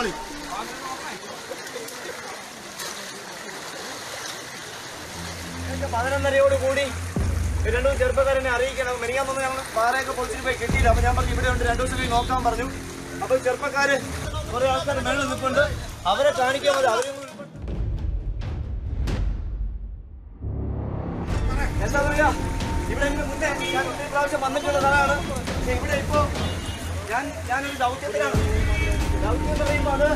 പൊക്കോളി പതിനൊന്നരയോട് കൂടി രണ്ടു ചെറുപ്പക്കാരനെ അറിയിക്കണം. മെനിയാന്നൊന്നും ഞങ്ങൾ പാറയൊക്കെ പൊളിച്ചിട്ട് പോയി കിട്ടിയില്ല. അപ്പൊ ഞാൻ പറഞ്ഞു ഇവിടെ ഉണ്ട് രണ്ടു ദിവസം നോക്കാൻ പറഞ്ഞു. അപ്പൊ ചെറുപ്പക്കാര് കുറെ ആൾക്കാർ മേളിൽ നിൽപ്പുണ്ട്. അവരെ കാണിക്കാൻ മതി അവരെ എന്താ പറയാ? ഇവിടെ എനിക്ക് മുന്നേ ഞാൻ ഒത്തിരി പ്രാവശ്യം വന്നിട്ടുള്ള സ്ഥലമാണ് പക്ഷെ ഇവിടെ ഇപ്പോ ഞാൻ ഞാനൊരു ദൗത്യത്തിലാണ്. ദൗത്യം ബാഗ്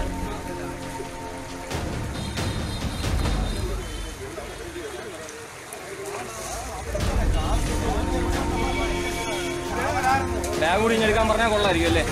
കൂടി ഇങ്ങ് എടുക്കാൻ പറഞ്ഞാൽ കൊള്ളായിരിക്കും അല്ലേ?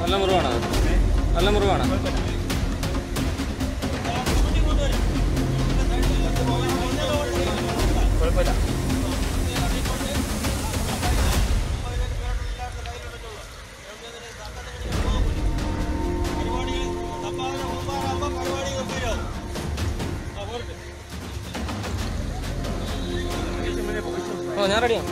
നല്ല മുറിവാണ്. നല്ല മുറിവാണ്. ഓ ഞാൻ റെഡിയാണ്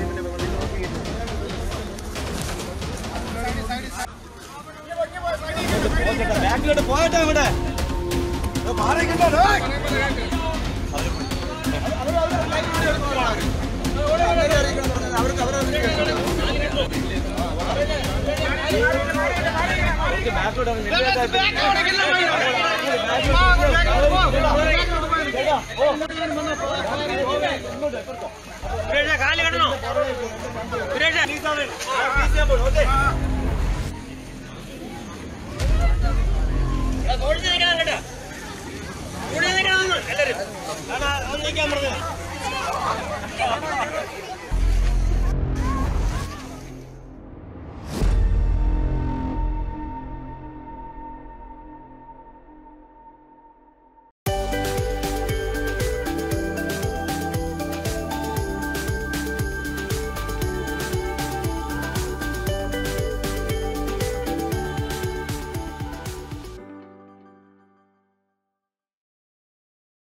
ബാക്കിലോട്ട് പോയട്ടെ ഇവിടെ കാൽ കണ്ടോ ഓക്കെ എല്ലാരും. ഒന്ന് നിൽക്കാൻ പറഞ്ഞു